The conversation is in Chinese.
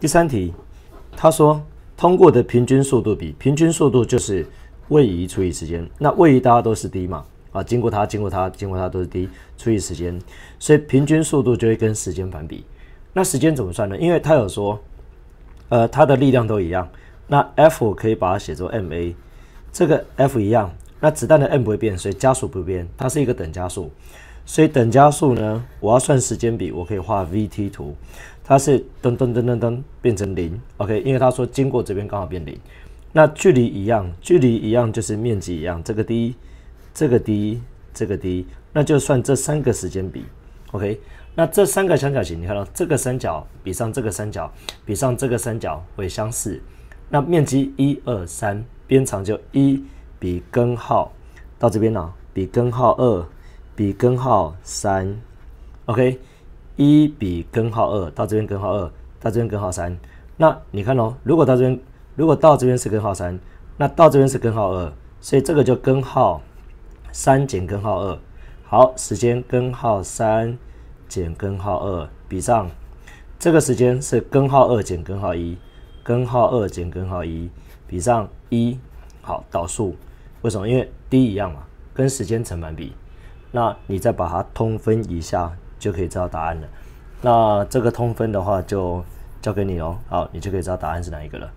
第三题，他说通过的平均速度比平均速度就是位移除以时间。那位移大家都是 d 嘛？啊，经过它，经过它，经过它都是 d 除以时间，所以平均速度就会跟时间反比。那时间怎么算呢？因为它有说，呃，它的力量都一样。那 F 可以把它写作 ma，这个 F 一样。那子弹的 m 不会变，所以加速不变，它是一个等加速。所以等加速呢，我要算时间比，我可以画 v-t 图，它是噔噔噔噔噔变成零，OK，因为他说经过这边刚好变零。那距离一样，距离一样就是面积一样，这个 d，这个 d，这个 d，那就算这三个时间比，OK。那这三个三角形，你看到这个三角比上这个三角比上这个三角会相似，那面积一二三，边长就一。比根号到这边呢，比根号二，比根号三，OK，一比根号二到这边根号二，到这边根号三。那你看哦，如果到这边，如果到这边是根号三，那到这边是根号二，所以这个就根号三减根号二。好，时间根号三减根号二，比上这个时间是根号二减根号一，根号二减根号一，比上一。好，导数。为什么？因为 d 一样嘛，跟时间成反比，那你再把它通分一下，就可以知道答案了。那这个通分的话，就交给你哦。好，你就可以知道答案是哪一个了。